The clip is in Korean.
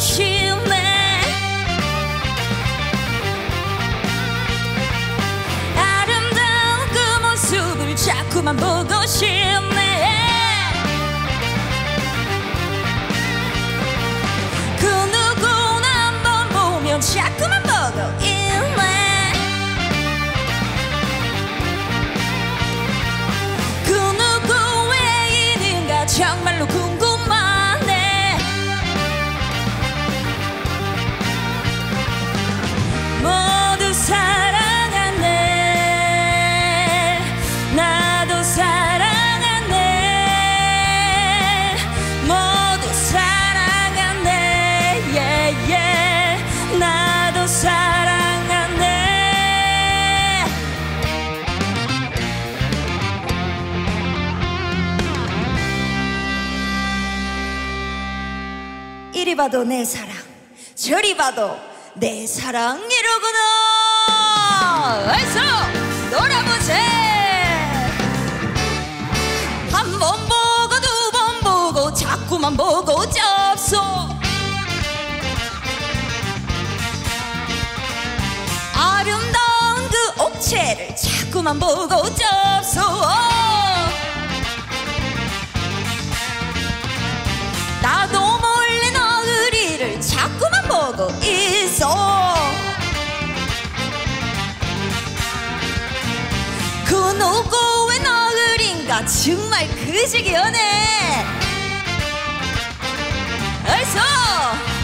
싶네 아름다운 그 모습을 자꾸만 보고 싶네. 그 누구나 한번 보면 자꾸만 보고 있네. 그 누구 왜 이른가 정말로 궁금하 사랑하네. 모두 사랑하네. 예예 나도 사랑하네. 이리 봐도 내 사랑 저리 봐도 내 사랑이로구나 어서 놀아보세 자꾸만 보고 접소. 아름다운 그 옥체를 자꾸만 보고 접소. 나도 몰래 너으리를 자꾸만 보고 있어. 그 누구의 너으린가 정말 그지기 연해 어서